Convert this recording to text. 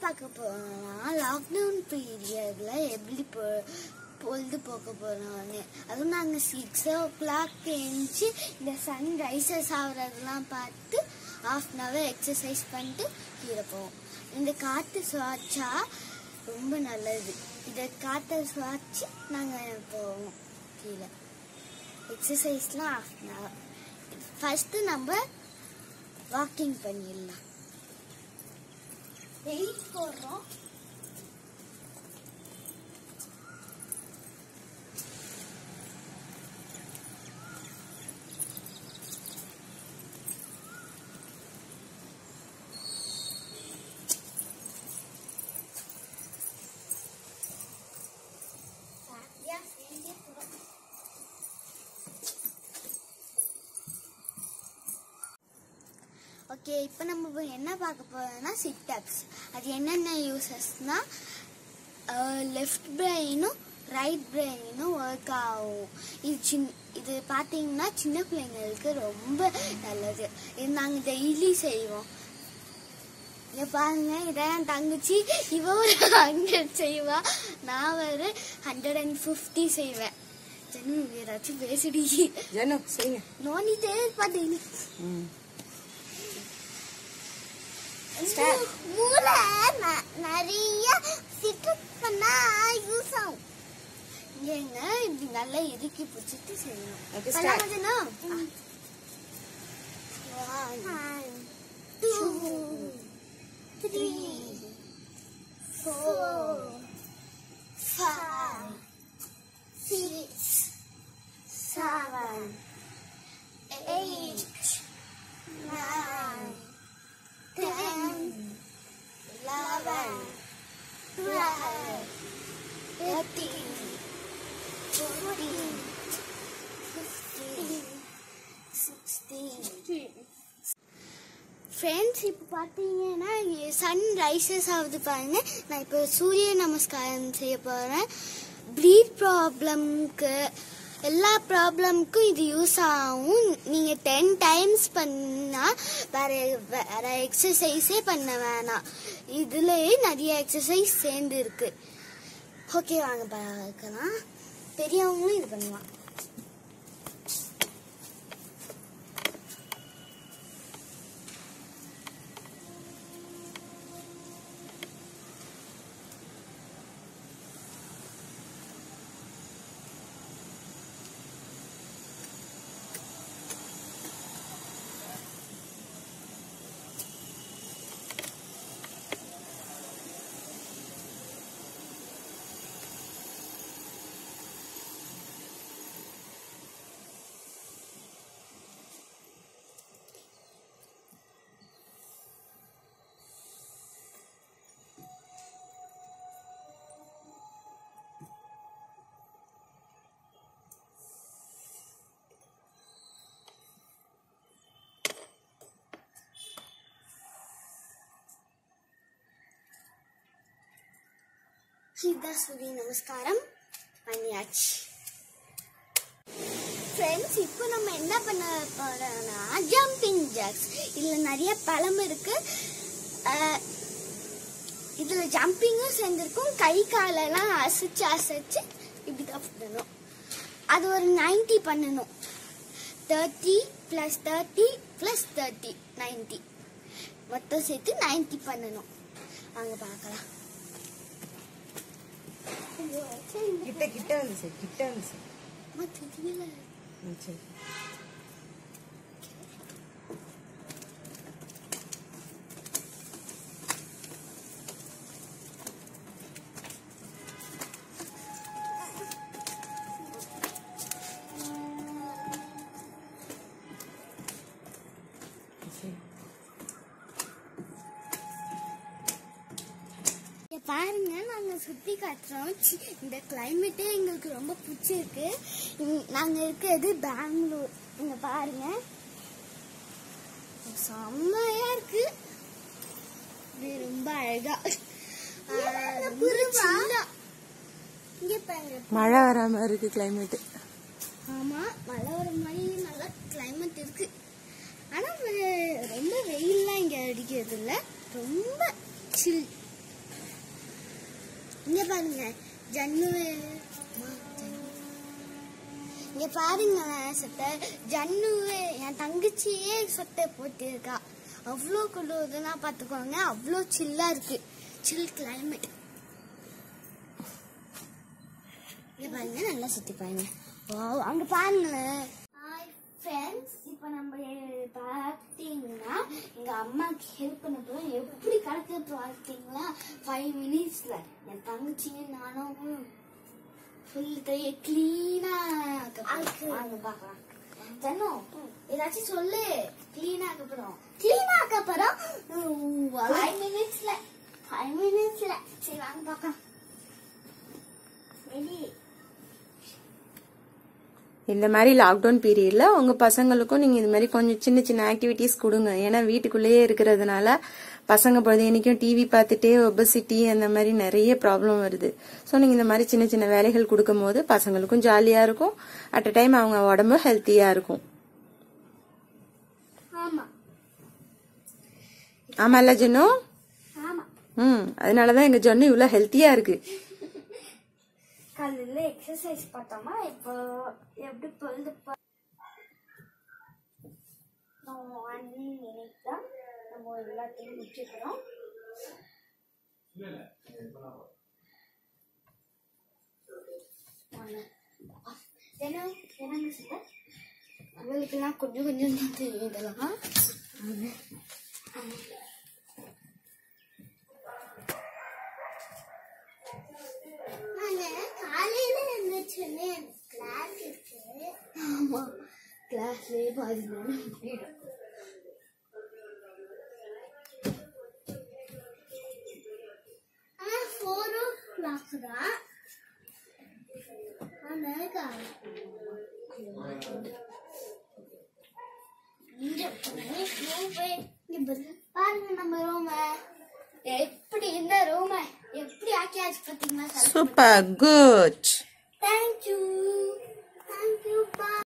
பார்க்க போறோம்னா லாக்டவுன் பீரியட்ல எப்படி பொ பொழுது போக்க போறோம்னு அதுவும் நாங்கள் சிக்ஸ் ஓ கிளாக் எழுந்துச்சு இந்த சன் ரைசஸ் ஆகுறதெல்லாம் பார்த்து ஆஃப் அன் ஹவர் எக்ஸசைஸ் பண்ணிட்டு கீழே போவோம். இந்த காற்று சுவாச்சா ரொம்ப நல்லது. இதை காற்றை சுவாச்சு நாங்கள் போவோம் கீழே. எக்ஸசைஸ்லாம் ஆஃப் அன் ஹவர் ஃபஸ்ட்டு நம்ம வாக்கிங் பண்ணிடலாம். வெயிட் போடுறோம் ஓகே இப்போ நம்ம என்ன பார்க்க போறோம்னா சிட்டப்ஸ் அது என்னென்ன யூசஸ்னா லெஃப்ட் பிரெயினும் ரைட் பிரெயினும் ஒர்க் ஆகும். இது சின் இது பார்த்தீங்கன்னா சின்ன பிள்ளைங்களுக்கு ரொம்ப நல்லது. இது நாங்கள் டெய்லி செய்வோம். இங்க பாருங்க இதான் என் தங்கச்சி இவ ஒரு ஹண்ட்ரட் செய்வா. நான் ஒரு ஹண்ட்ரட் அண்ட் ஃபிஃப்டி செய்வேன். ஜனு ஏதாச்சும் பேசுடி. ஜனு செய்யுங்க ம் மூ- மூளை நிறைய பண்ணா யூஸ் ஆகும் ஏங்க இப்படி நல்லா இறுக்கி பிடிச்சிட்டு செய்யணும். Okay, பண்ணலாமா ஃப்ரெண்ட்ஸ் இப்போ பார்த்தீங்கன்னா சன் ரைசஸ் ஆகுது பாருங்க. நான் இப்போ சூரிய நமஸ்காரம் செய்ய போகிறேன் ப்ரீத் ப்ராப்ளம்க்கு எல்லா ப்ராப்ளம்க்கும் இது யூஸ் ஆகும். நீங்கள் டென் டைம்ஸ் பண்ணால் வேற வேற எக்ஸசைஸே பண்ண வேணாம். இதுலேயே நிறைய எக்ஸசைஸ் சேர்ந்து இருக்கு. ஓகே வாங்க பார்க்கலாம். பெரியவங்களும் இது பண்ணுவாங்க. கீதா சுதி நமஸ்காரம் பண்ணியாச்சு. ஃப்ரெண்ட்ஸ் இப்போ நம்ம என்ன பண்ண போறோம்னா ஜம்பிங் ஜாக்ஸ் இதில் நிறைய பழம் இருக்கு. இதில் ஜம்பிங்கும் சேர்ந்துருக்கும். கை காலெல்லாம் அசைச்சு அசைச்சு இப்படி தான் பண்ணணும். அது ஒரு 90 பண்ணணும். Thirty plus thirty plus thirty ninety மொத்தம் சேர்த்து 90 பண்ணணும். அங்கே பார்க்கலாம். कितने कितने से कितने से मत चलिए ना अच्छा பாருங்க நாங்க சுத்தி காட்டுறோம். சி, இந்த கிளைமேட்டே எங்களுக்கு ரொம்ப பிடிச்சிருக்கு. இங்க- நாங்க இருக்கிறது பெங்களூர். இங்க பாருங்க. செம்மையா இருக்கு. இது ரொம்ப அழகா. மழை வராம இருக்கு கிளைமேட் ஆமா மழை வர மாதிரி நல்லா கிளைமேட் இருக்கு. ஆனா ரொம்ப வெயில்லாம் இங்க அடிக்கிறது இல்ல ரொம்ப சில் இங்க பாருங்க ஜன்னு. இங்க பாருங்களேன் சட்டை ஜன்னுவே என் தங்கச்சியே சட்டை போட்டிருக்கா. அவ்வளோ குளிர்னா பார்த்துக்கோங்க அவ்வளோ சில்லா இருக்கு. சில் கிளைமேட் இங்க பாருங்க நல்லா சுத்தி பாருங்க. ஓ அங்க பாருங்களேன் ஹாய் ஃப்ரெண்ட்ஸ் இப்போ நம்ம எங்க அம்மாக்கு ஹெல்ப் பண்ண எப்படி கிடக்கு பார்த்தீங்களா ஃபைவ் மினிட்ஸ்ல என் தங்கச்சியும் நானும் ஃபுல் கையை கிளீனா வாங்க பார்க்கலாம். ஜனோ ஏதாச்சும் சொல்லு. கிளீனா ஆக்க போறோம் கிளீனா ஆக்க போறோம் ஃபைவ் மினிட்ஸ்ல ஃபைவ் மினிட்ஸ்ல சரி வாங்க பார்க்கலாம். ரெடி இந்த மாதிரி லாக்டவுன் பீரியட்ல உங்க பசங்களுக்கும் நீங்க இந்த மாதிரி கொஞ்சம் சின்ன சின்ன ஆக்டிவிட்டிஸ் கொடுங்க. ஏன்னா வீட்டுக்குள்ளேயே இருக்கிறதுனால பசங்க பொழுதுனைக்கும் டிவி பார்த்துட்டே ஒபசிட்டி அந்த மாதிரி நிறைய ப்ராப்ளம் வருது. ஸோ நீங்க இந்த மாதிரி சின்ன சின்ன வேலைகள் கொடுக்கும் போது பசங்களுக்கும் ஜாலியா இருக்கும். அட் அ டைம் அவங்க உடம்பு ஹெல்த்தியா இருக்கும். ஆமா. ஆமால ஜெனோ ஆமா. ம். அதனாலதான் எங்க ஜொன்னு இவ்வளவு ஹெல்த்தியா இருக்கு. காலையில எக்ஸசைஸ் பார்த்தோமா இப்போ எப்படி பொழுது ஒன் மினிட் தான் நம்ம எல்லாத்தையும் முடிச்சுக்கிறோம். என்ன என்னங்க சார் அவளுக்கெல்லாம் கொஞ்சம் கொஞ்சம் தான் தெரியும் Super good.